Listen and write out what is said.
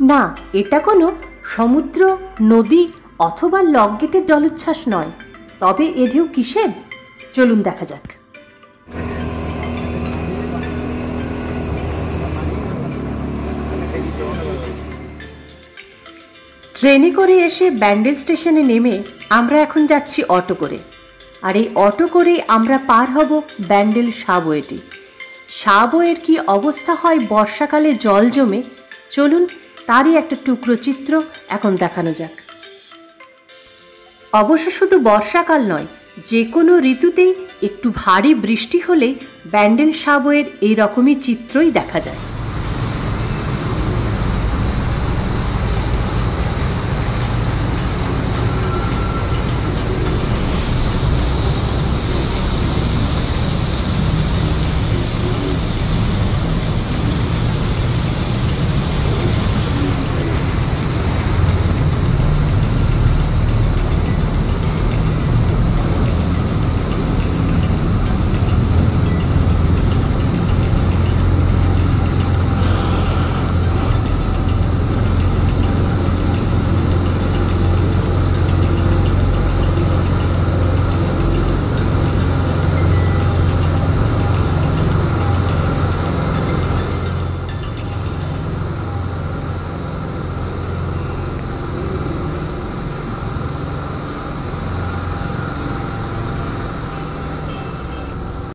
না, এটা কোনো সমুদ্র, নদী অথবা লকগেটের জলোচ্ছ্বাস নয়। তবে এ ঢেউ কিসের? চলুন দেখা যাক। ট্রেনে করে এসে ব্যান্ডেল স্টেশনে নেমে আমরা এখন যাচ্ছি অটো করে। আর এই অটো করেই আমরা পার হব ব্যান্ডেল সাবওয়েটি। সাবওয়ের কি অবস্থা হয় বর্ষাকালে জল জমে? চলুন তারই একটা টুকরো চিত্র এখন দেখানো যাক। অবশ্য শুধু বর্ষাকাল নয়, যে কোনো ঋতুতেই একটু ভারী বৃষ্টি হলেই ব্যান্ডেল সাবয়ের এই রকমই চিত্রই দেখা যায়।